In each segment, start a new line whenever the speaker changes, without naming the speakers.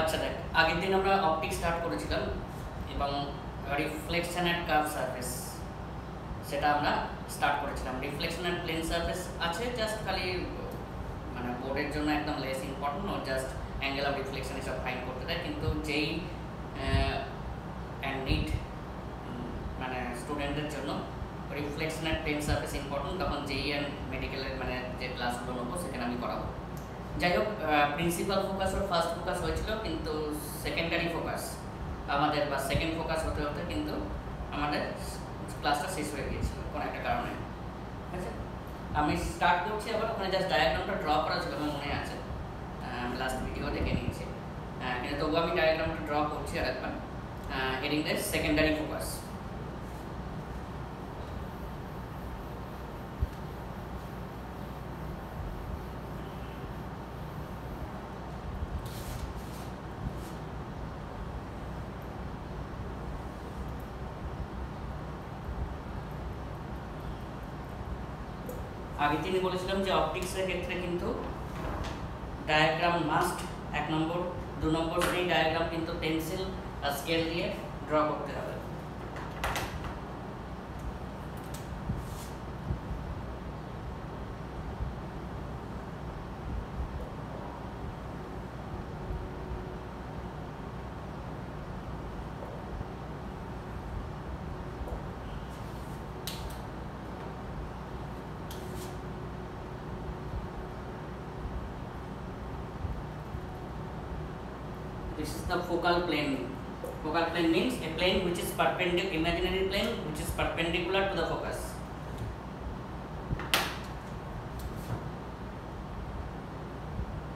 আচ্ছা দেখ, আগের দিন আমরা অপটিক স্টার্ট করেছিলাম এবং রিফ্লেকশন অ্যান্ড কার্ভ সারফেস সেটা আমরা স্টার্ট করেছিলাম। রিফ্লেকশন অ্যান্ড প্লেন সারফেস আছে জাস্ট খালি মানে বোর্ডের জন্য একদম লেস ইম্পর্টেন্ট ও জাস্ট অ্যাঙ্গেল অফ রিফ্লেকশন এসব ফাইন করতে দেয়, কিন্তু যেই অ্যান্ড নিট মানে স্টুডেন্টদের জন্য reflection and plane surface important তখন যেই অ্যান্ড মেডিকেলের মানে যে ক্লাসগুলো নেব, সেখানে আমি করাবো। যাই হোক principal focus or first focus হয়েছিল, কিন্তু সেকেন্ডারি ফোকাস আমাদের বা সেকেন্ড ফোকাস হতে হতে কিন্তু আমাদের ক্লাসটা শেষ হয়ে গিয়েছিল কোনো একটা কারণে। ঠিক আছে? আমি স্টার্ট করছি আবার, ওখানে জাস্ট ডায়াগ্রামটা ড্র করা ছিল আমার মনে আছে। লাস্ট ভিডিও দেখে নিয়েছি। কিন্তু তবু আমি ডায়াগ্রামটা ড্র করছি আর একবার। হেডিংটা সেকেন্ডারি ফোকাস আগে তিনি বলেছিলাম যে অপটিক্সের ক্ষেত্রে কিন্তু ডায়াগ্রাম মাস্ট এক নম্বর, দু নম্বর সেই ডায়াগ্রাম কিন্তু পেন্সিল স্কেল দিয়ে ড্র করতে হবে। This is the focal plane. Focal plane means a plane which is perpendicular, imaginary plane which is perpendicular to the focus.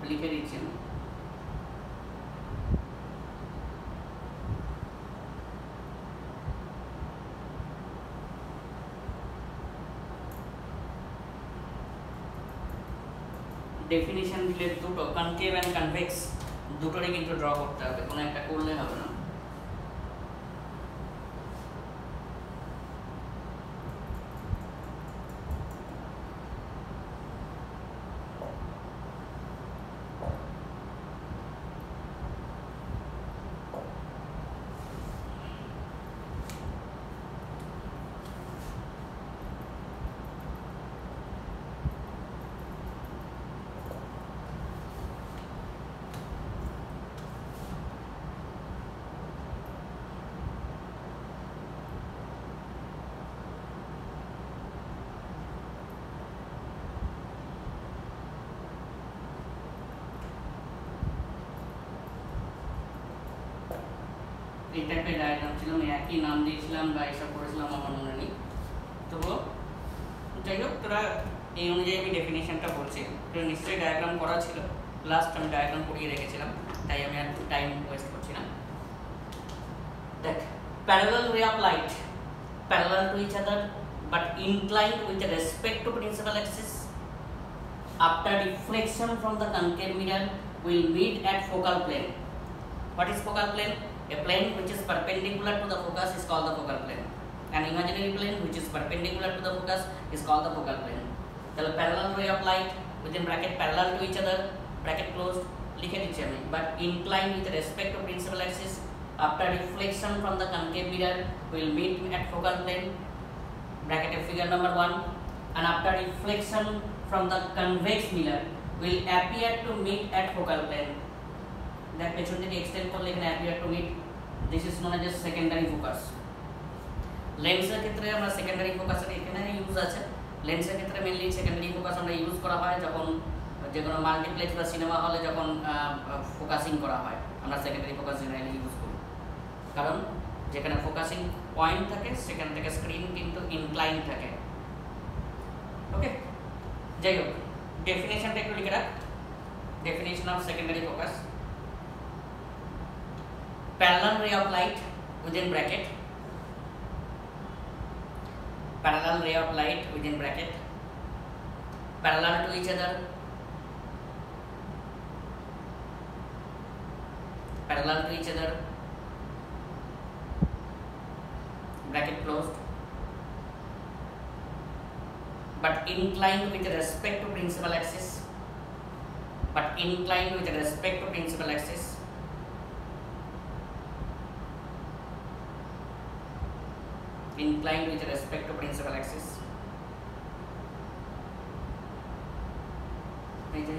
लिखे दीजिए definition related to concave and convex দুটোরই কিন্তু draw করতে হবে কোনো একটা করলে হবে না। এই টাইপের ডায়াগ্রাম ছিল, আমি একই নাম দিয়েছিলাম বা এইসব করেছিলাম, আমার মনে নেই। তবুও যাই হোক, তোরা এই অনুযায়ী আমি ডেফিনেশনটা বলছি। তোরা নিশ্চয়ই ডায়াগ্রাম করা ছিল। লাস্ট আমি ডায়াগ্রাম করিয়ে রেখেছিলাম, তাই আমি আর টাইম ওয়েস্ট করছি না। দেখ parallel ray of light parallel to each other but inclined with respect to principal axis, after deflection from the concave mirror, will meet at focal plane. What is focal plane? A plane which is perpendicular to the focus is called the focal plane. An imaginary plane which is perpendicular to the focus is called the focal plane. The parallel ray of light within bracket parallel to each other bracket closed लिखे दीजिए हमें but inclined with respect to principal axis after reflection from the concave mirror will meet at focal plane bracket of figure number one and after reflection from the convex mirror will appear to meet at focal plane দেখ পেছন থেকে extend করলে এখানে appear to meet this is known as secondary focus লেন্সের ক্ষেত্রে আমরা secondary ফোকাসের এখানে use আছে। লেন্সের ক্ষেত্রে মেনলি সেকেন্ডারি ফোকাস আমরা ইউজ করা হয় যখন যে কোনো মাল্টিপ্লেক্স বা সিনেমা হলে যখন ফোকাসিং করা হয়। আমরা সেকেন্ডারি ফোকাস জেনারেলি ইউজ করি। কারণ যেখানে ফোকাসিং পয়েন্ট থাকে, সেখান থেকে স্ক্রিন কিন্তু ইনক্লাইন থাকে। ওকে যাই হোক ডেফিনেশনটা একটু লিখে রাখ। Definition of secondary focus parallel ray of light within bracket. Parallel ray of light within bracket. Parallel to each other. Parallel to each other. Bracket closed. But inclined with respect to principal axis. But inclined with respect to principal axis inclined with respect to principal axis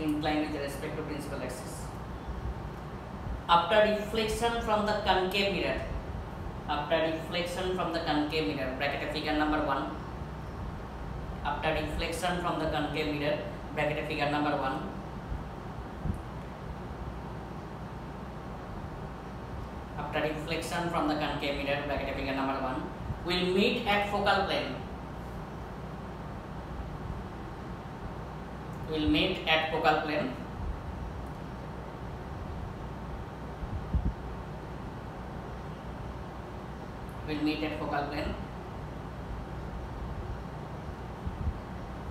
inclined with respect to principal axis after deflection from the concave mirror after deflection from the concave mirror bracket figure number 1 after deflection from the concave mirror bracket figure number 1 after deflection from the concave mirror bracket figure number 1 will meet at focal plane. Will meet at focal plane. Will meet at focal plane.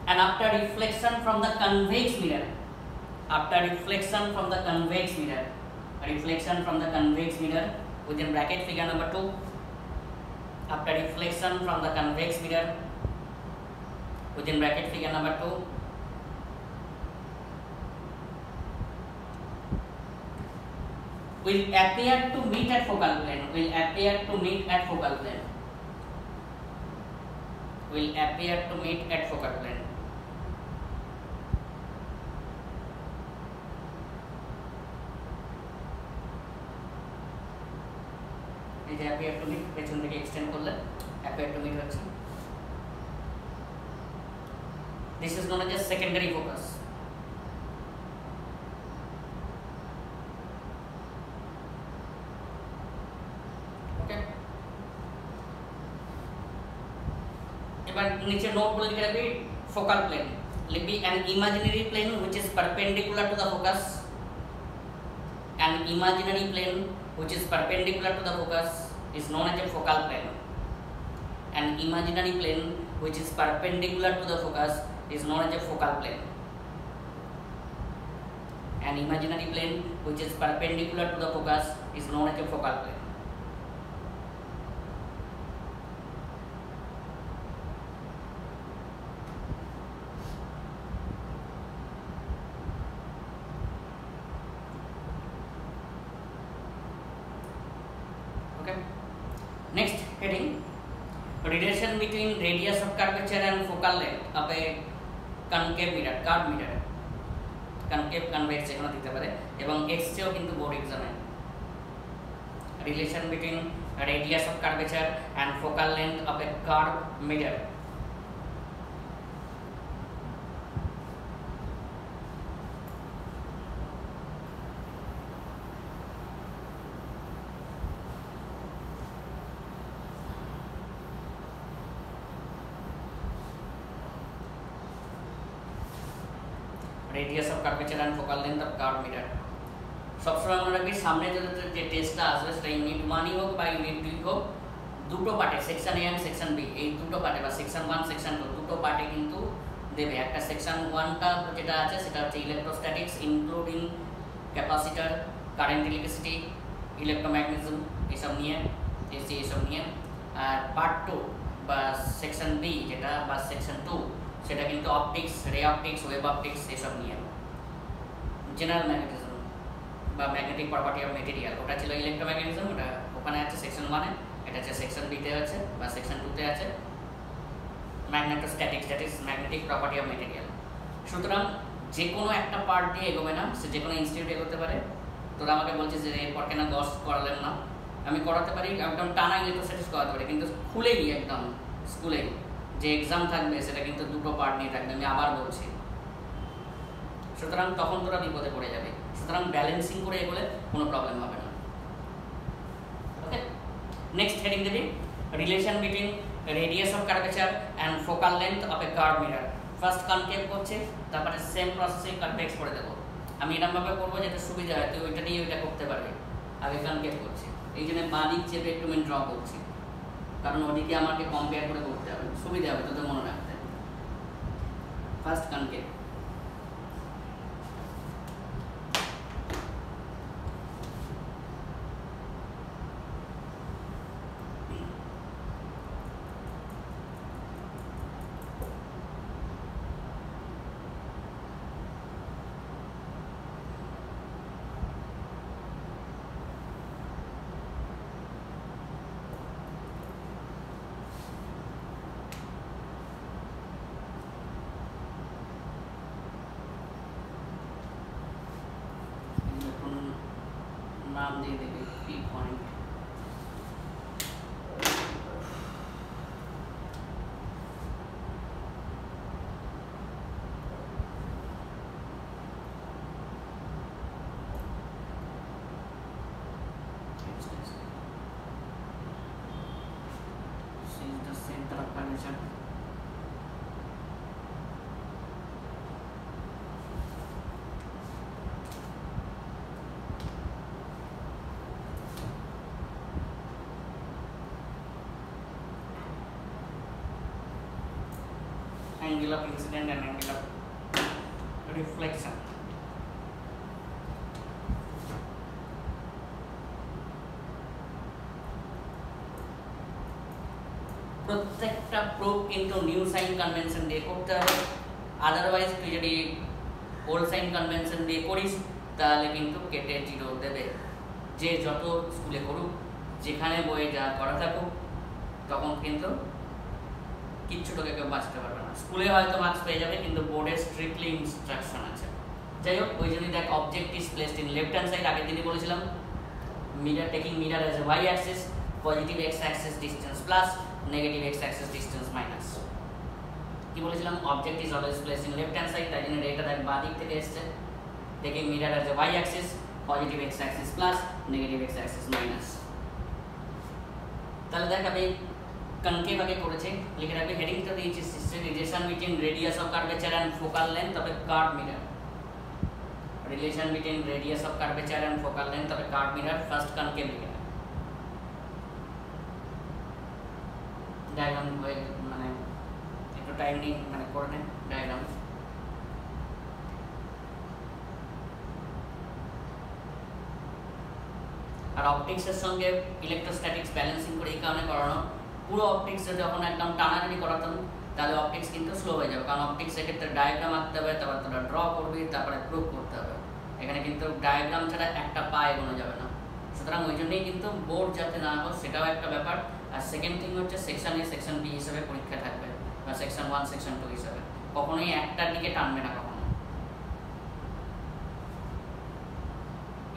And after reflection from the convex mirror after reflection from the convex mirror reflection from the convex mirror within bracket figure number 2 after reflection from the convex mirror within bracket figure number 2 will appear to meet at focal plane will appear to meet at focal plane will appear to meet at focal plane এই যে appear to meet পেছন থেকে extend করলে appear to meet হচ্ছে this is known as secondary focus এবার নিচে note বলে লিখে রাখবি ফোকাল প্লেন লিখবি an imaginary plane which is perpendicular to the focus an imaginary plane which is perpendicular to the focus is known as a focal plane. An imaginary plane which is perpendicular to the focus is known as a focal plane. An imaginary plane which is perpendicular to the focus is known as a focal plane. পারলে আপনি concave mirror curve মিটারে concave convex এখানে দিতে পারে এবং এক্সেও কিন্তু board এক্সামে relation between radius of curvature and focal length of a curved mirror. And focal length of curved mirror সবসময় মনে রাখবি, সামনে যে টেস্টটা আসবে, সেটা ইউনিট ওয়ানই হোক বা ইউনিট দুই হোক, দুটো পার্টে section A and section B এই দুটো পার্টে বা সেকশন ওয়ান সেকশন টু দুটো পার্টে কিন্তু দেবে। একটা সেকশন ওয়ানটা যেটা আছে, সেটা হচ্ছে electrostatics including capacitor current electricity electromagnetism এসব নিয়ে এসি এসব নিয়ে। আর পার্ট টু বা সেকশন বি যেটা, বা সেকশন টু সেটা কিন্তু অপটিক্স রে অপটিক্স ওয়েব অপটিক্স এসব নিয়ে। জেনারেল ম্যাগনেটিজম বা ম্যাগনেটিক প্রপার্টি অফ মেটেরিয়াল ওটা ছিল ইলেকট্রোম্যাগনেটিজম ওটা ওখানে আছে সেকশন ওয়ানে এটা আছে সেকশন বিতে আছে বা সেকশন টুতে আছে। Magnetostatics that is magnetic property of material সুতরাং যে কোনো একটা পার্ট দিয়ে এগোবে না, সে যে কোনো ইনস্টিটিউট এগোতে পারে। তোরা আমাকে বলছিস যে এরপর কেন গস করালেন না? আমি করাতে পারি, একদম টানা ইলেকট্রোস্ট্যাটিক্স করাতে পারি, কিন্তু খুলেই একদম, স্কুলেই যে এক্সাম থাকবে, সেটা কিন্তু দুটো পার্ট নিয়ে থাকবে, আমি আবার বলছি। সুতরাং তখন তোরা বিপদে পড়ে যাবে। সুতরাং ব্যালেন্সিং করে এগোলে কোনো প্রবলেম হবে না। ওকে নেক্সট হেডিং দেবি relation between radius of curvature and focal length of a curve mirror first concave করছে, তারপরে সেম প্রসেসে কনভেক্স করে দেবো। আমি এরকমভাবে করব যাতে সুবিধা হয়, তুই ওইটা নিয়ে ওইটা করতে পারবি। আগে কনকেভ করছি। এই জন্য বাঁ দিক চেপে একটু আমি ড্র করছি। কারণ ওদিকে আমাকে কম্পেয়ার করে করতে হবে। সুবিধা হবে, তোদের মনে রাখতে। First concave funding that angle of incident and angle of reflection প্রত্যেকটা প্রুফ কিন্তু নিউ সাইন কনভেনশন দিয়ে করতে হবে আদারওয়াইজ তুই যদি ওল্ড সাইন কনভেনশন দিয়ে করিস তাহলে কিন্তু কেটে জিরো দেবে যে যত স্কুলে করুক, যেখানে বইয়ে যা করা থাকুক, তখন কিন্তু কিচ্ছু তোকে কেউ বাঁচতে পারবে না। স্কুলে হয়তো মার্কস পেয়ে যাবে, কিন্তু বোর্ডে স্ট্রিক্টলি ইনস্ট্রাকশন আছে। যাই হোক, ওই জন্যই দেখ object is placed in left hand side আগের দিনই বলেছিলাম। Mirror taking mirror as a Y axis positive X axis distance plus negative X axis distance minus কি বলেছিলাম? Object is always place in left hand side তাই জন্য এটা দেখ, বাঁ দিক থেকে এসছে। Taking mirror as a Y axis positive X axis plus negative X axis minus তাহলে দেখ, আমি কনকেভ আগে করেছে, লিখে রাখবে হেডিংটা দিয়েছি relation between radius of curvature and focal length তবে curve mirror relation between radius of curvature and focal length তবে কার্ভ মিরার ফার্স্ট কনকেভ লিখে ডায়াগ্রাম হয়ে মানে একটু টাইম নিয়ে মানে করে নেন ডায়াগ্রাম আর অপটিক্সের সঙ্গে ইলেকট্রোস্ট্যাটিক্স ব্যালেন্সিং করে এই কারণে করানো পুরো অপটিক্সে যখন একদম টানাটানি করাতাম তাহলে অপটিক্স কিন্তু স্লো হয়ে যাবে। কারণ অপটিক্স ক্ষেত্রে ডায়াগ্রাম আঁকতে হবে, তারপর তোরা ড্র করবি, তারপরে প্রুভ করতে হবে। এখানে কিন্তু ডায়াগ্রাম ছাড়া একটা পা এগোনো যাবে না। সুতরাং ওই জন্যই কিন্তু বোর্ড যাতে না হোক সেটাও একটা ব্যাপার। আর সেকেন্ড থিং হচ্ছে সেকশন এ সেকশন বি হিসেবে পরীক্ষা থাকবে, বা সেকশন ওয়ান সেকশন টু হিসেবে। কখনোই একটার দিকে টানবে না কখনো।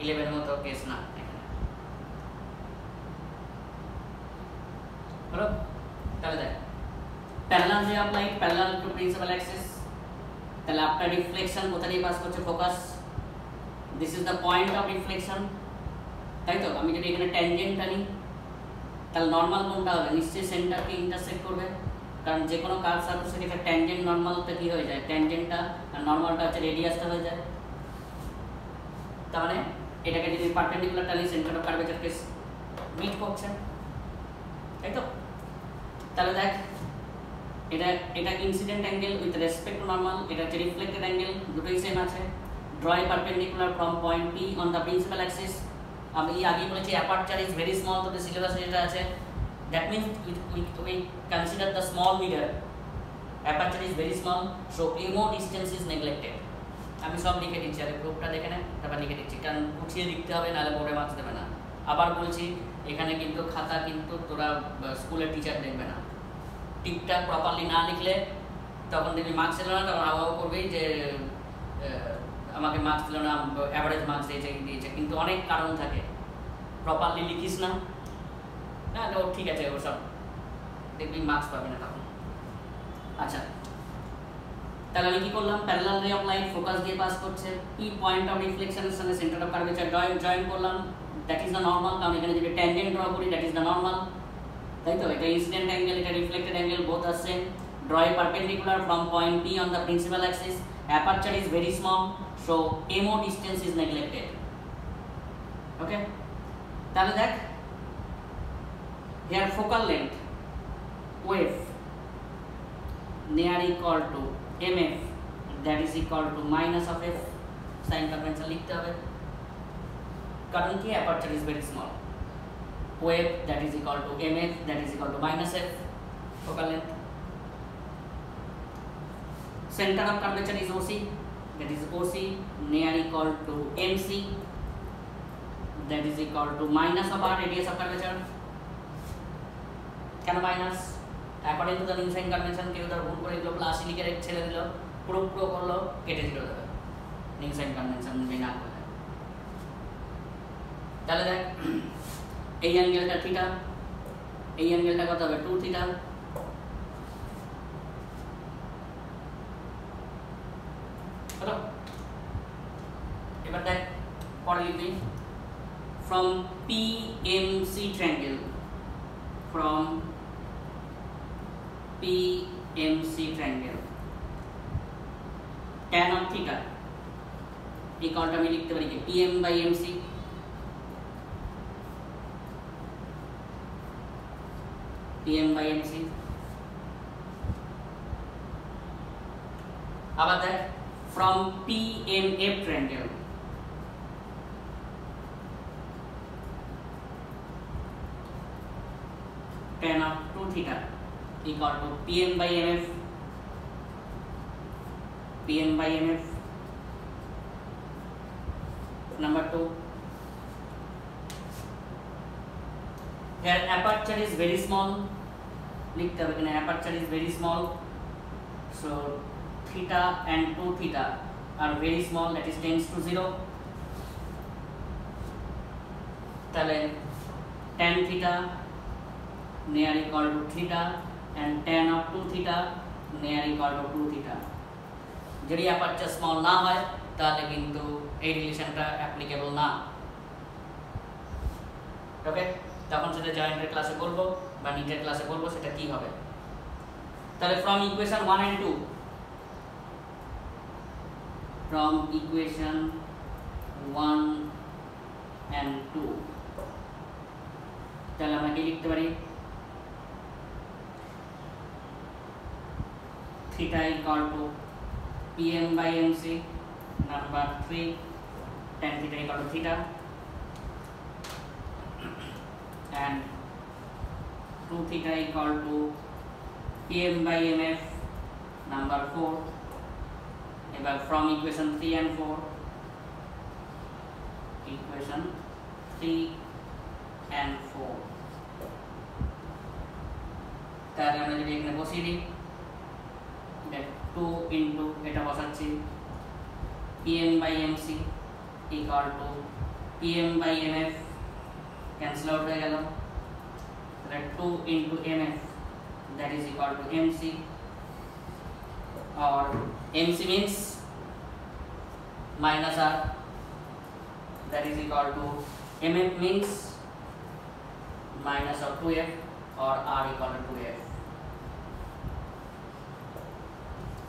ইলেভেন মতো কেস না এখানে। হলো? তাহলে দেখ। Parallel ray of light parallel to principal axis তাহলে আফটার রিফ্লেকশন কোথা দিয়ে পাস করছে focus this is the point of reflection তাই তো আমি যদি এখানে ট্যানজেন্ট আনি তাহলে নর্মাল কোনটা হবে নিশ্চয়ই সেন্টারকে ইন্টারসেক্ট করবে কারণ যে কোনো কার সার্ফেসের ক্ষেত্রে ট্যানজেন্ট নর্মালটা কি হয়ে যায় ট্যানজেন্টটা আর নর্মালটা হচ্ছে রেডিয়াসটা হয়ে যায় মানে এটাকে যদি পারপেন্ডিকুলার টানি সেন্টার অফ কার্ভেচারকে মিট করছে তাই তো তাহলে দেখ এটা এটা incident angle with respect to normal এটা হচ্ছে রিফ্লেক্টেড অ্যাঙ্গেল দুটোই সেম আছে। Draw perpendicular from point P on the principal axis আমি আগে বলেছি অ্যাপারচার ইজ ভেরি স্মল তো সিলেবাসে যেটা আছে that means we consider the small mirror aperture is very small so distance is neglected আমি সব লিখে দিচ্ছি আরে প্রুফটা দেখে নেন তারপর লিখে দিচ্ছি, কারণ উঠিয়ে লিখতে হবে, নাহলে বোর্ডে মার্কস দেবে না। আবার বলছি, এখানে কিন্তু খাতা কিন্তু তোরা স্কুলের টিচার দেখবে না। ঠিকঠাক প্রপারলি না লিখলে তখন দেখবি মার্কস এলো না, তখন আবহাওয়া করবেই যে আমাকে মার্কস দিল না অ্যাভারেজ মার্কস দিয়েছে দিয়েছে, কিন্তু অনেক কারণ থাকে। প্রপারলি লিখিস না না তো ঠিক আছে ওসব দেখবি মার্কস পাবি না তখন। আচ্ছা তাহলে আমি কি করলাম? Parallel ray of light focus দিয়ে পাস করছে। পি পয়েন্ট অফ রিফ্লেকশনের সঙ্গে centre of curvature join join করলাম। দ্যাট ইজ দ্য নর্মাল কারণ এখানে যদি ট্যানজেন্ট ড্র করি দ্যাট ইজ দ্য নর্মাল তাই তো এটা ইনসিডেন্ট অ্যাঙ্গেল এটা reflected angle both R same draw a perpendicular from point P on the principal axis aperture is very small so MO distance is neglected okay তাহলে দেখ here focal length wave near equal to MF that is equal to minus of F sin convention লিখতে হবে কারণ কি aperture is very small wave that is equal to mf that is equal to minus f focal length center of curvature is oc that is oc near equal to mc that is equal to minus of r radius of curvature কেন minus according to the in sign convention কেউ তার ভুল করে দিল plus লিখে রেখে ছেড়ে দিল পুরো পুরো করলো কেটে দিল দেবে ইনসাইন কনভেনশন না করলে তাহলে দেখ A angle का थीटा, A angle का मतलब है टू थीटा। चलो, ये बनता है, पढ़ लीजिए from P M C triangle from P M C triangle tan of theta एक ऑल्टर में लिखते पड़ेगा P M by M P by M C अब आता है from P M F triangle tan of two theta equal to P M by M F P M by M F number two here, aperture is very small. লিখতে হবে এখানে aperture is very small so theta and 2 theta are very small that is tends to 0 তাহলে tan theta near equal to theta and tan of 2 theta near equal to 2 theta যদি aperture small না হয় তাহলে কিন্তু এই রিলেশনটা applicable না ওকে তখন সেটা জয়েন্টের ক্লাসে বলব বা নিটের ক্লাসে বলবো সেটা কি হবে তাহলে from equation one and two from equation one and two তাহলে আমরা কি লিখতে পারি theta equal to Pm by MC number 3 tan theta equal to theta and 2 theta equal to Pm by MF number 4 এবার from equation 3 and 4 equation 3 and 4 তাহলে আমরা যদি এখানে বসিয়ে দিই টু ইন্টু এটা বসাচ্ছি PM by MC equal to PM by MF cancel out হয়ে গেল। তাহলে two into MF that is equal to MC और MC means minus R that is equal to MF means minus of 2F or R equal to 2F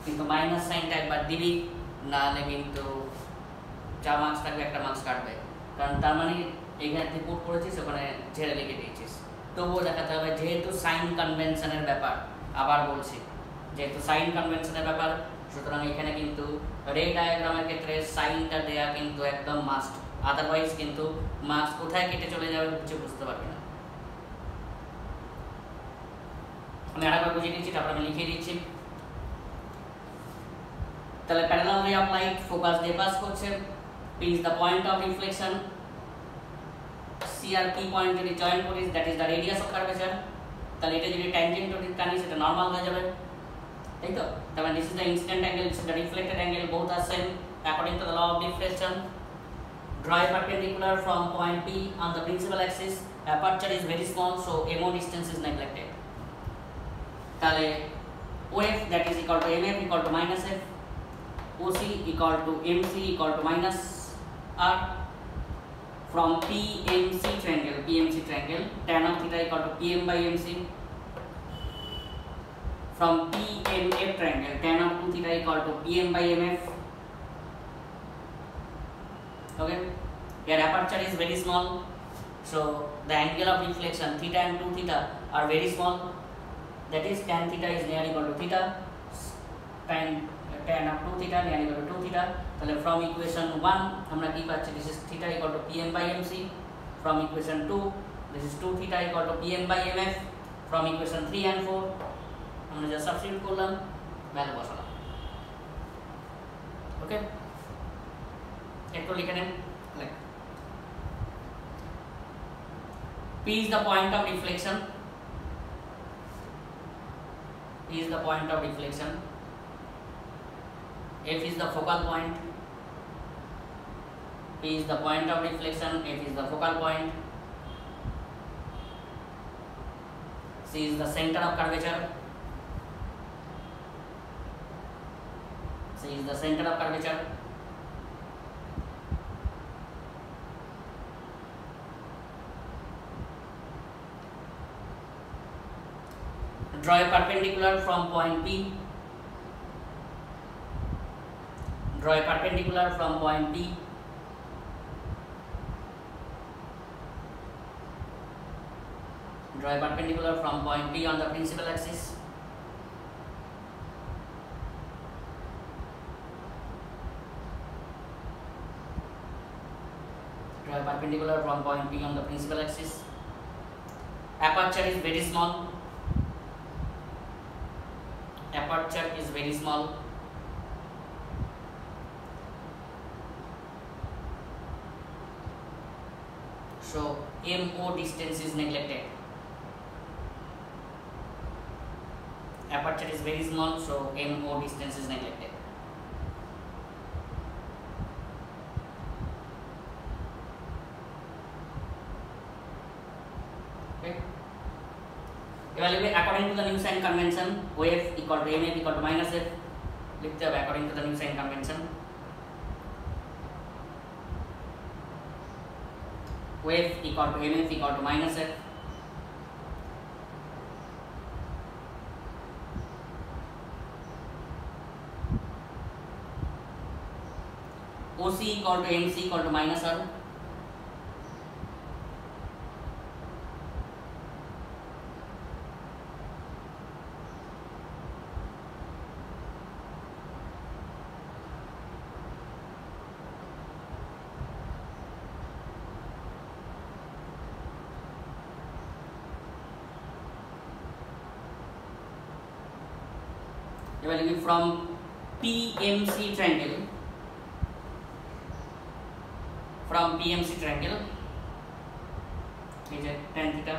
কিন্তু minus সাইনটা একবার দিবি নাহলে কিন্তু যা মার্কস থাকবে একটা মার্কস কাটবে কারণ তার মানে এখানে তুই পুট করেছিস ওখানে ঝেড়ে লিখে দিয়েছিস তবুও দেখাতে হবে, যেহেতু সাইন কনভেনশনের ব্যাপার, আবার বলছি, যেহেতু সাইন কনভেনশনের ব্যাপার, সুতরাং এখানে কিন্তু রে ডায়াগ্রামের ক্ষেত্রে সাইনটা দেয়া কিন্তু একদম মাস্ট আদারওয়াইজ কিন্তু মার্কস কোথায় কেটে চলে যাবে কিছু বুঝতে পারবে না। আমি আরেকবার বুঝিয়ে দিচ্ছি, তারপর আমি লিখে দিচ্ছি। তাহলে parallel ray of light focus দিয়ে পাস করছে P is the point of reflection C R P point যদি জয়েন করিস that is the radius of curvature তাহলে এটা যদি ট্যানজেন্ট যদি টানি সেটা নর্মাল হয়ে যাবে তাই তো তারপরে this is the incident angle this is the reflected angle both are same according to the law of deflection draw a perpendicular from point P on the principal axis aperture is very small so MO distance is neglected তাহলে OF that is equal to MF equal to minus F OC equal to MC equal to minus R from PMC triangle PMC triangle tan of theta equal to PM by MC from PMF triangle tan of 2 theta equal to PM by MF okay here aperture is very small so the angle of reflection theta and 2 theta are very small that is tan theta is near equal to theta tan tan of 2 theta near equal to 2 theta তাহলে from equation one আমরা কী পাচ্ছি? This is theta equal to PM by MC from equation two this is two theta equal to PM by M F from equation three and four আমরা যা substitute করলাম value বসালাম। ওকে একটু লিখে নেন। Like P is the point of deflection P is the point of deflection F is the focal point. P is the point of deflection. F is the focal point. C is the center of curvature. C is the center of curvature. draw a perpendicular from point P draw a perpendicular from point P draw a perpendicular from point P on the principal axis. Draw a perpendicular from point P on the principal axis. Aperture is very small. Aperture is very small. So MO distance is neglected aperture is very small so MO distance is neglected Okay. evaluate according to the new sign convention OF equal to MF equal to minus F लिखते हैं according to the new sign convention OF equal to MF equal to minus F C equal to M C equal to minus R from P M C triangle triangle is a tan theta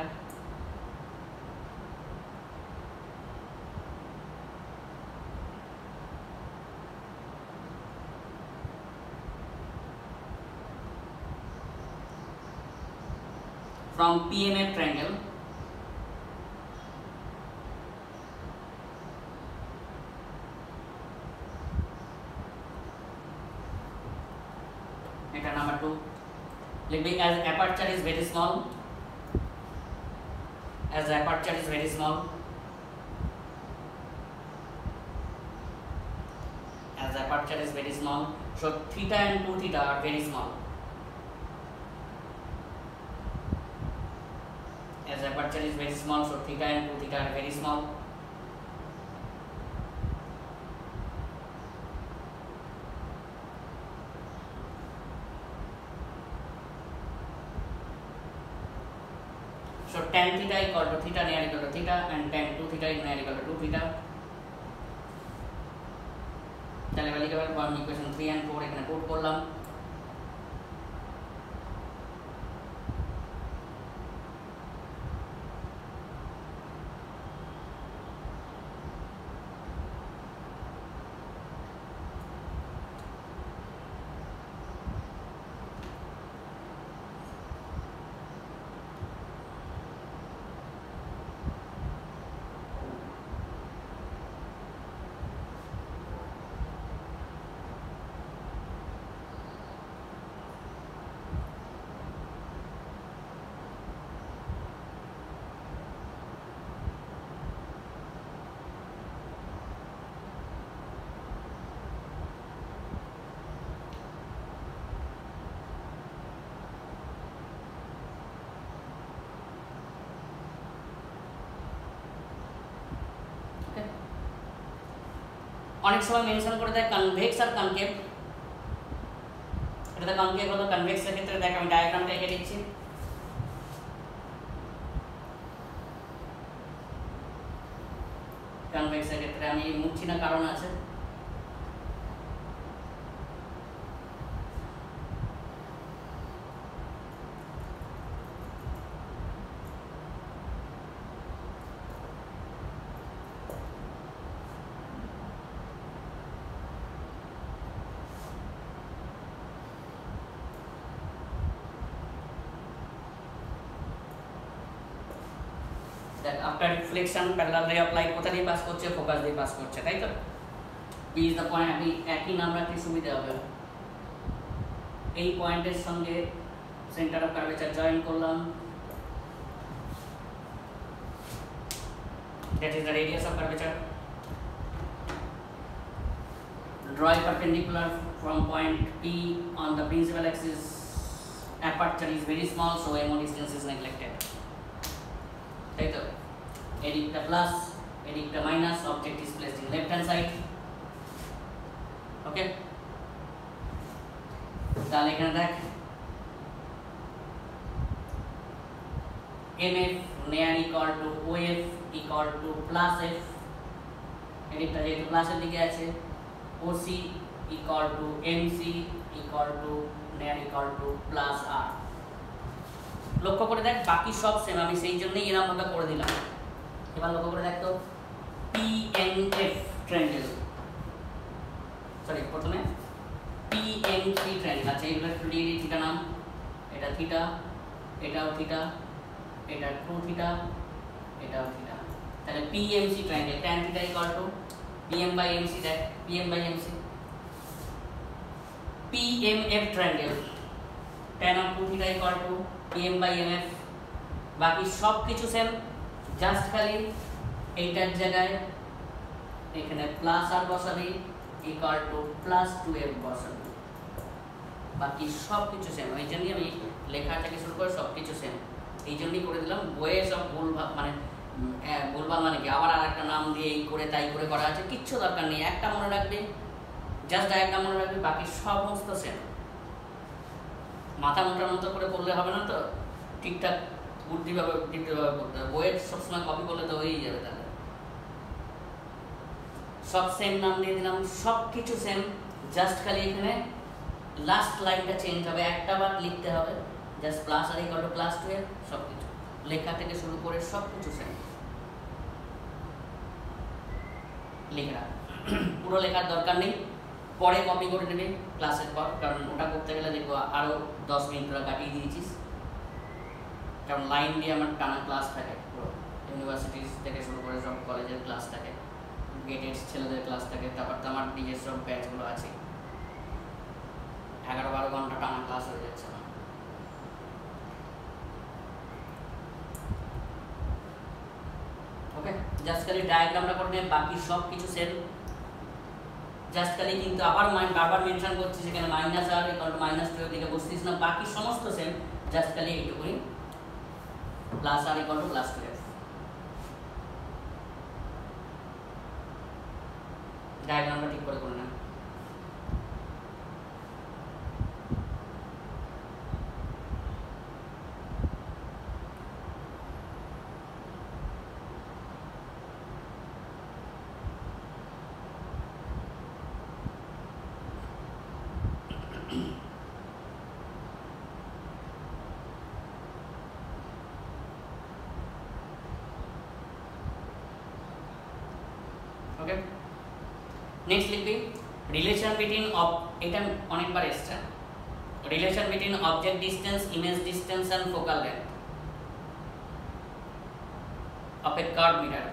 from PMF triangle it as aperture is very small. As aperture is very small. As aperture is very small. So theta and 2 theta are very small. As aperture is very small so theta and 2 theta are very small. theta and tan 2 theta is near equal to 2 theta. তাহলে এবার লিখে ফেলবো আমি equation 3 and 4 এখানে put করলাম অনেক সময় mention করে দেয় কনভেক্স আর কনকেভ এটা কনকেভ হলো কনভেক্সের ক্ষেত্রে দেখ, আমি ডায়াগ্রামটা এঁকে দিচ্ছি কনভেক্সের ক্ষেত্রে আমি মুখছি না, কারণ আছে। reflection parallel ray of light কোথা দিয়ে পাস করছে ফোকাস দিয়ে পাস করছে তাই তো পি ইজ দ্য পয়েন্ট আমি একই নাম রাখলে সুবিধা হবে এই পয়েন্টের সঙ্গে সেন্টার অফ কার্ভেচার জয়েন করলাম that is the radius of curvature draw a perpendicular from point P on the principal axis aperture is very small so MO distance is neglected তাই তো এদিকটা প্লাস এদিকটা minus object is placed in left hand side okay তাহলে এখানে দেখ। MF near equal to OF equal to plus F এদিকটা যেহেতু প্লাসের দিকে আছে OC equal to MC equal to near equal to plus R লক্ষ্য করে দেখ, বাকি সব সেম আমি সেই জন্যই এরকম করে দিলাম। এবার লক্ষ্য করে দেখ তো PNF ট্রায়াঙ্গেল সরি প্রথমে PNP ট্রায়াঙ্গেল আচ্ছা এগুলো একটু দিয়ে থিটা নাম। এটা থিটা, এটাও থিটা, এটা টু থিটা, এটাও থিটা। তাহলে PMC triangle tan theta equal to PM বাই MC দেখ PM বাই MC PMF triangle tan of 2 theta equal to PM by MF বাকি সব কিছু সেম জাস্ট খালি এইটার জায়গায় এখানে plus R বসাবি equal to plus two F বসাবি। বাকি সব কিছু সেম ওই জন্যই আমি লেখা থেকে শুরু করে সব কিছু সেম এই জন্যই করে দিলাম। বইয়ে সব ভুল মানে ভুলভাল মানে কি? আবার আর একটা নাম দিয়ে এই করে, তাই করে করা আছে। কিচ্ছু দরকার নেই। একটা মনে রাখবে। জাস্ট ডায়াগ্রাম মনে রাখবে। বাকি সমস্ত সেম মাথা মোটার মতো করে করলে হবে না তো? ঠিকঠাক বুদ্ধিভাবে বুদ্ধিভাবে করতে হবে। বইয়ের সবসময় কপি করলে তো হয়েই যাবে তাহলে। সব সেম নাম দিয়ে দিলাম সব কিছু সেম জাস্ট খালি এখানে লাস্ট লাইনটা চেঞ্জ হবে। একটা বার লিখতে হবে just plus R equal to plus twelve সব কিছু লেখা থেকে শুরু করে সব কিছু সেম লেখা পুরো লেখার দরকার নেই। পরে কপি করে নেবে ক্লাসের পর, কারণ ওটা করতে গেলে দেখব আরও দশ মিনিট তোরা কাটিয়ে দিয়েছিস। কারণ লাইন দিয়ে আমার টানা ক্লাস থাকে ইউনিভার্সিটি থেকে শুরু করে সব কলেজের ক্লাস থাকে। গেটেড ছেলেদের ক্লাস থাকে, তারপর তো আমার নিজের সব ব্যাচগুলো আছে। এগারো বারো ঘণ্টা টানা ক্লাস হয়ে যাচ্ছে আমার। ওকে জাস্ট খালি ডায়াগ্রামটা করে বাকি সব কিছু সেল জাস্ট খালি কিন্তু আবার মাইন বারবার মেনশন করছি সেখানে minus R equal to minus two দিকে বসতিস না, বাকি সমস্ত সেম জাস্ট খালি এইটুকুই plus r equal to plus 12. ডায়াগ্রামটা ঠিক করে করে নেন নেক্সট লিখবি রিলেশন বিটুইন অব এটা অনেকবার এসছে relation between object distance image distance and focal length of a curved mirror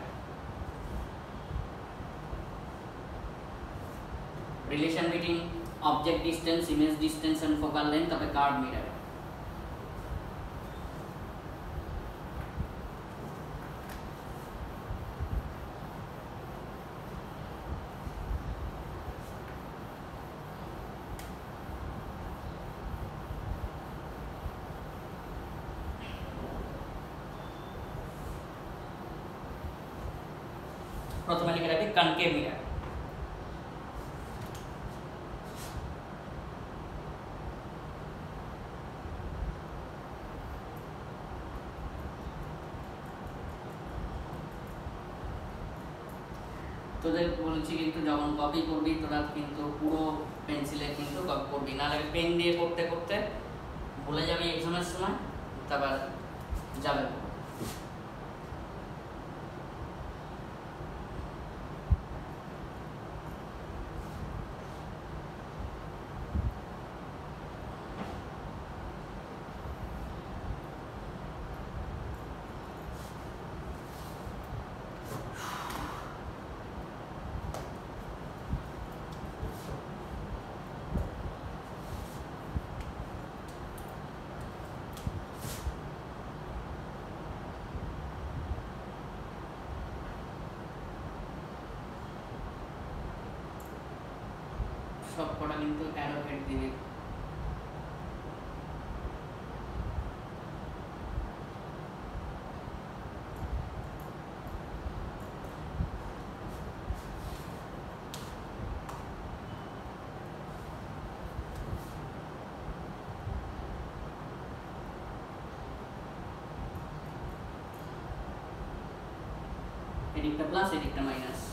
relation between object distance image distance and focal length of a curved mirror concave mirror তোদের বলেছি কিন্তু যখন copy করবি, তোরা কিন্তু পুরো পেন্সিলে কিন্তু কপি করবি। নাহলে পেন দিয়ে করতে করতে ভুলে যাবি এক্সামের সময়, তারপর যাবে। সব কটা কিন্তু অ্যারো হেড দিবে এদিকটা প্লাস এদিকটা মাইনাস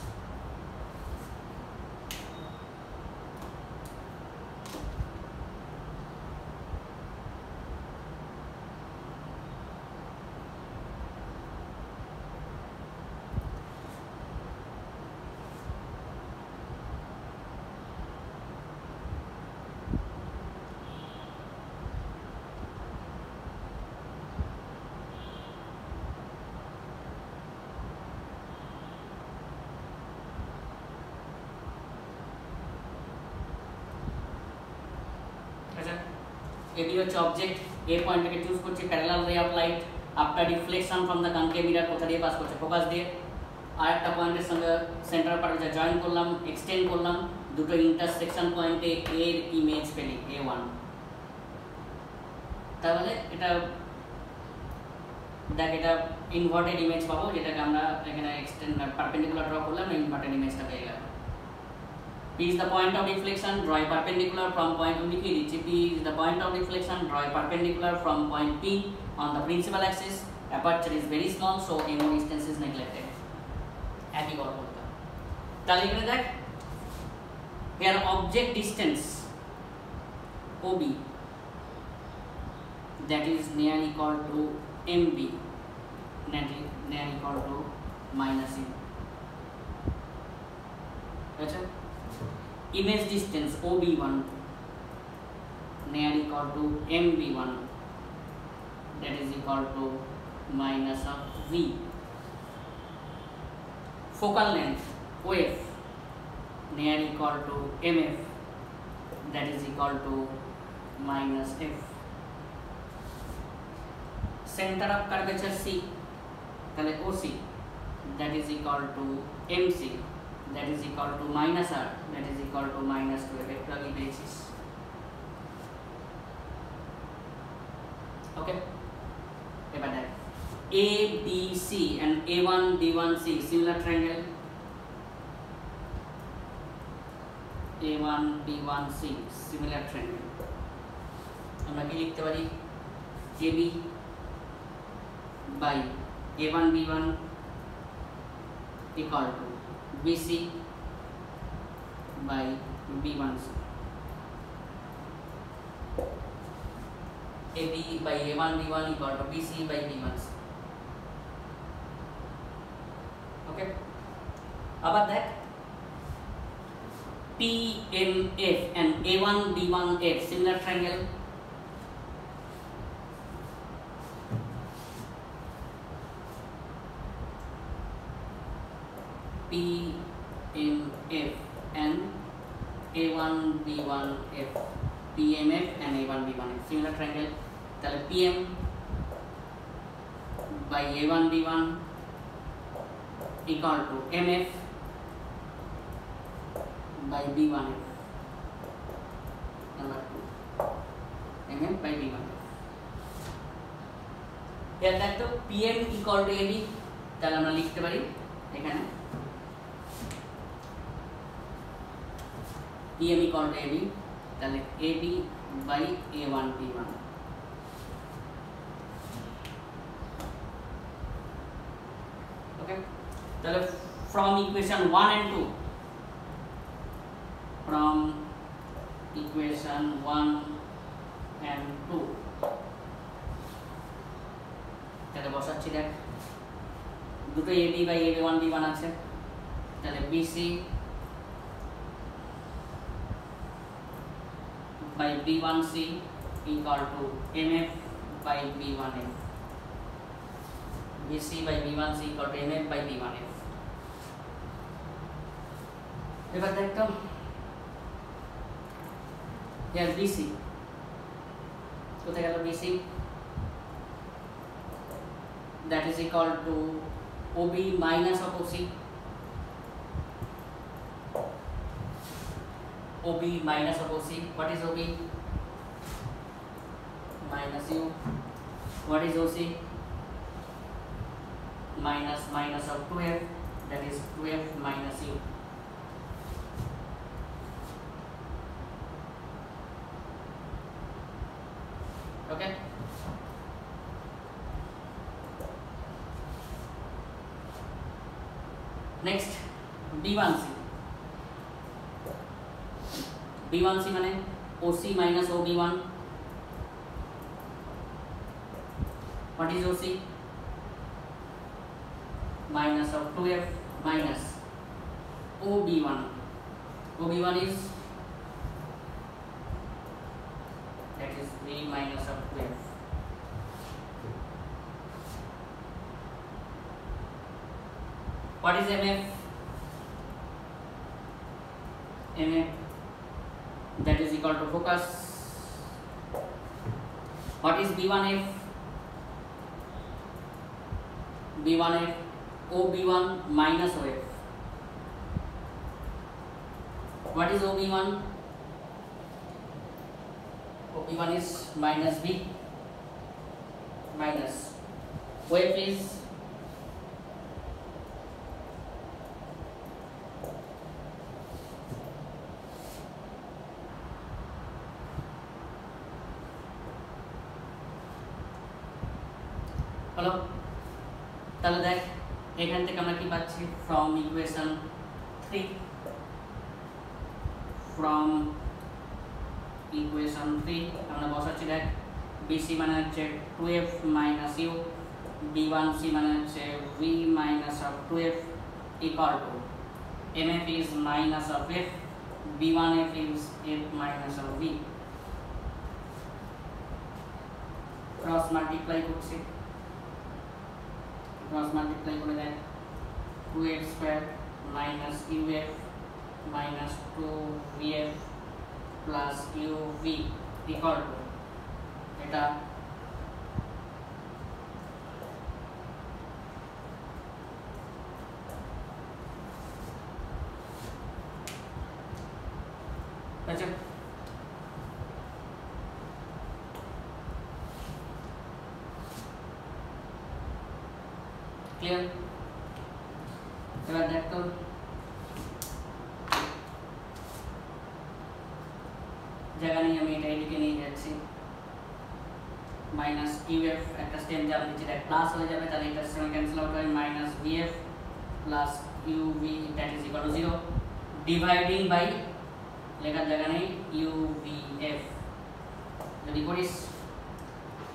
এটি হচ্ছে অবজেক্ট এ পয়েন্টটাকে চুজ করছি parallel ray of light after reflection from the concave mirror কোথা দিয়ে পাস করছে? ফোকাস দিয়ে। আর একটা পয়েন্টের সঙ্গে সেন্টার পার্টে জয়েন করলাম এক্সটেন্ড করলাম, দুটো ইন্টারসেকশন পয়েন্টে এর ইমেজ পেলি এ ওয়ান তাহলে এটা, দেখ এটা ইনভার্টেড ইমেজ পাবো, যেটাকে আমরা এখানে এক্সটেন্ড পারপেন্ডিকুলার ড্র করলাম ইনভার্টেড ইমেজটা পেয়ে গেলাম। P is the point of deflection, draw a perpendicular from point to liquidity. P is the point of deflection, draw a perpendicular from point P on the principal axis. Aperture is very small, so MO distance is neglected. একই গল্প করতাম তাহলে এখানে দেখ here object distance OB that is near equal to MB near equal to minus M. আচ্ছা image distance OB1 near equal to MB1 that is equal to minus of V. Focal length OF near equal to MF that is equal to minus F. Center of curvature C তাহলে OC that is equal to MC that is equal to minus r that is equal to minus 12 একটু আগে পেয়েছিস ওকে এবার দেখ A B C and A one B one C similar triangle A one B one C similar triangle আমরা কি লিখতে পারি A B by A one B one equal to BC by b1 c. A b AB by A1 B1 equal to BC by b1 c. Okay. About that, PMF and A1 B1F similar triangle. P A1 B1F PMF and A1 B1F similar triangle তাহলে PM by A1 B1 equal to MF by B1F number 2 MF by B1F এর দেখো PM equal to AB তাহলে আমরা লিখতে পারি এখানে PM equal to AB তাহলে AB by A1 P1 ওকে তাহলে from equation 1 and 2 from equation 1 and 2 তাহলে বসাচ্ছি দেখ দুটো AB বাই AB1 B1 আছে তাহলে BC by B1C equal to MF by B1F. BC by B1C equal to MF by B1F. এবার দেখতাম ইয়ার বিসি কোথায় গেল BC that is equal to OB minus of OC OB minus of OC. What is OB? Minus U. What is OC? Minus minus of 2F. That is 2F minus U. Okay. Next, B1C. B1C মানে OC minus OB1. What is OC? Minus of 2F minus OB1. OB1 is that is V minus of 2F. What is MF? MF that is equal to focus. What is B1F? B1F OB1 minus OF. What is OB1? OB1 is minus B minus OF is পাচ্ছি from equation three from equation three আমরা বসাচ্ছি দেখ BC মানে হচ্ছে two F minus U B one C মানে হচ্ছে V minus of two F equal two M F is minus of F B one F is F minus of V cross multiply করছি cross multiply করে দেয় 2x square minus uf minus 2vf plus uv equal to এটা plus হয়ে যাবে তাহলে এটার সঙ্গে cancel out হয় minus VF plus UV that is equal to zero dividing by লেখার জায়গা নেই ইউভিএফ যদি করিস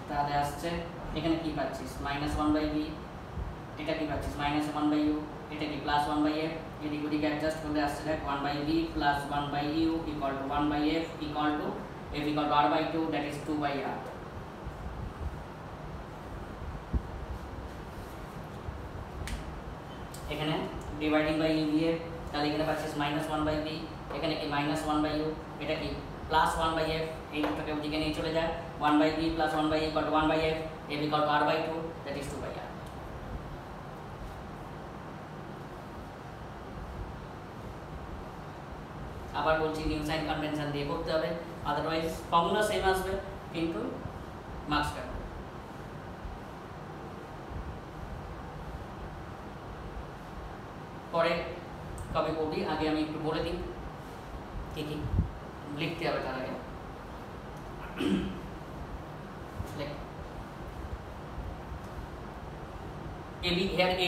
তাহলে আসছে এখানে কি পাচ্ছিস মাইনাস ওয়ান বাই বি এটা কি পাচ্ছিস মাইনাস ওয়ান বাই ইউ এটা কি প্লাস ওয়ান বাই এফ এদিক ওদিকে অ্যাডজাস্ট করলে আসছে দেখ one by V plus one by U equal to one by F equal to F equal to R by two that is two by R dividing by U দিয়ে তাহলে এখানে পাচ্ছিস minus one by B এখানে কি minus one by you এটা কি plus one by F এই দুটোকে ওদিকে নিয়ে চলে যায় one by V plus one by equal to one by F F equal to R by two that is two by R আবার বলছি নিউ সাইন কনভেনশন দিয়ে করতে হবে আদারওয়াইজ ফর্মুলা সেম আসবে কিন্তু marks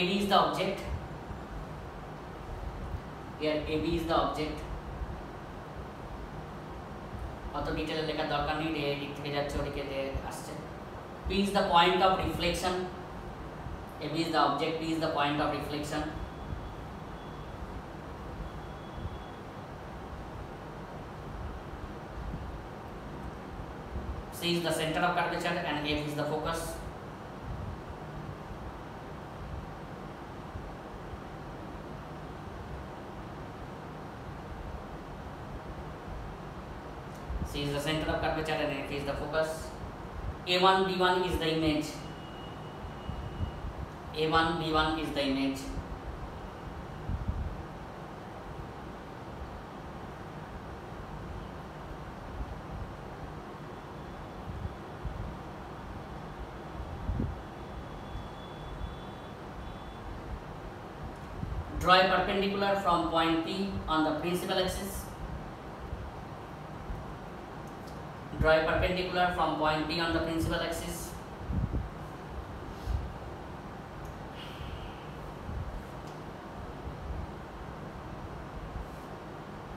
AB here AB is the object here AB is the object অত ডিটেলে লেখার দরকার নেই এ দিক থেকে যাচ্ছে ওদিকে দিয়ে আসছে P is the point of reflection AB is the object P is the point of reflection C is the center of curvature and F is the focus. She is the center of curvature and it is the focus. A1, B1 is the image. A1, B1 is the image. Draw a perpendicular from point P on the principal axis draw a perpendicular from point P on the principal axis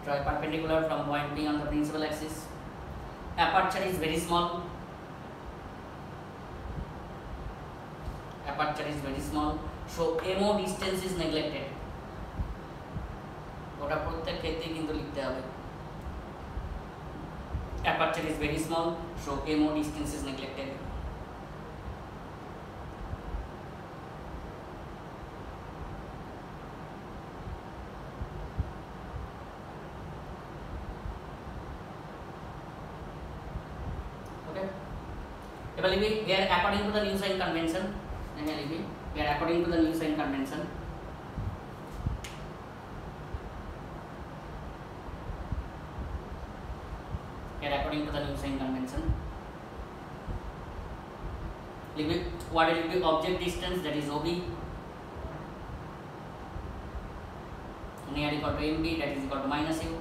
draw a perpendicular from point P on the principal axis. Aperture is very small. Aperture is very small. So MO distance is neglected. ওটা প্রত্যেক ক্ষেত্রে কিন্তু লিখতে হবে aperture is very small so MO distance is neglected what will be object distance that is OB near equal to MB that is equal to minus U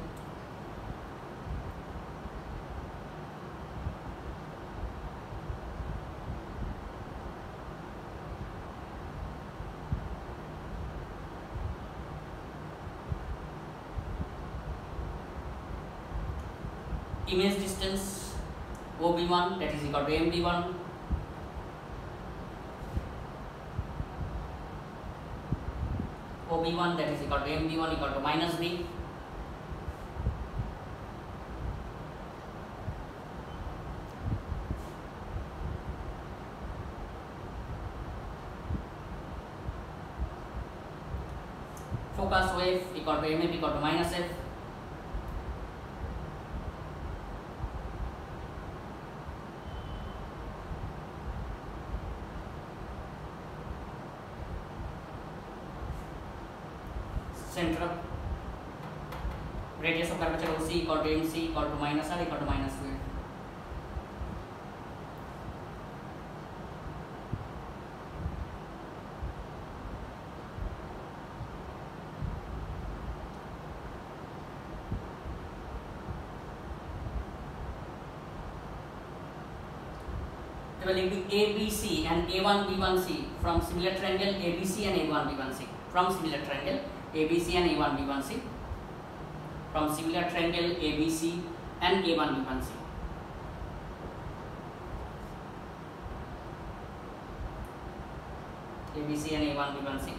image distance OB1 that is equal to MB1 OB1 that is equal to MB1 equal to minus B. Focus wave equal to MF equal to minus F C equal to M C equal to minus R equal to minus Z They will equate ABC and A1 B1C from similar triangle ABC and A1 B1C from similar triangle ABC and A1 B1C from similar triangle ABC and A1 you can see. ABC and A1 you can see.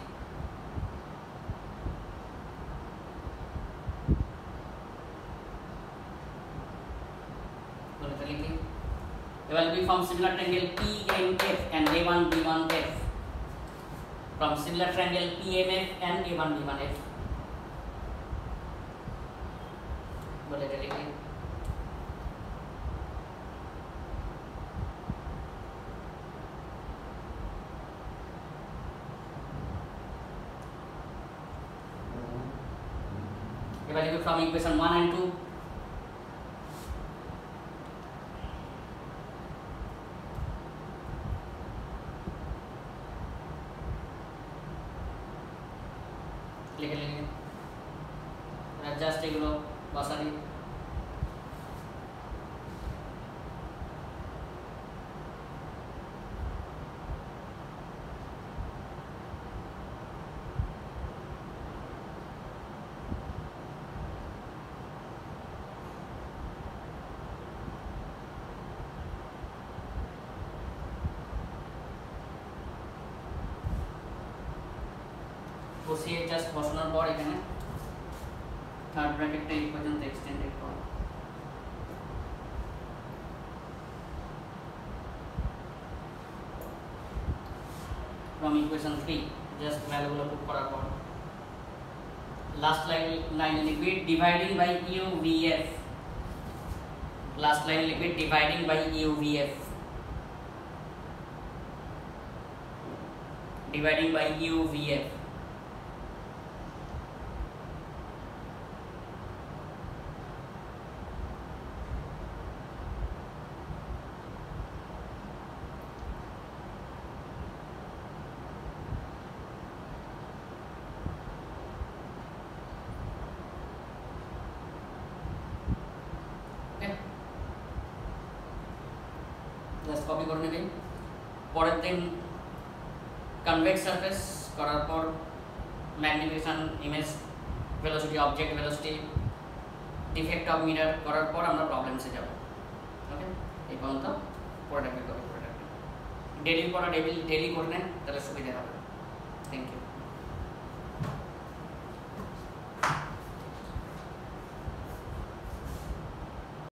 They will be from similar triangle PMF and A1 B1F. From similar triangle PMF and A1 B1F. put it in again. Evaluate from equation 1 and 2. বসিয়ে just বসানোর পর এখানে third ব্র্যাকেটটা এই পর্যন্ত extended করো from equation 3 just ভ্যালুগুলো put করার পর লাস্ট লাইন লাইনে লিখবি dividing by U VF last লাইনে লিখবি dividing by U VF dividing by u vf copy করে নেবেন পরের দিন কনভেক্স সারফেস করার পর magnification image velocity object velocity defect of mirror করার পর আমরা প্রবলেমসে যাব ওকে এই পর্যন্ত পরে রাখবে কপি করে রাখবে ডেলি পড়া ডেলি ডেলি করে নেন তাহলে সুবিধা হবে থ্যাংক ইউ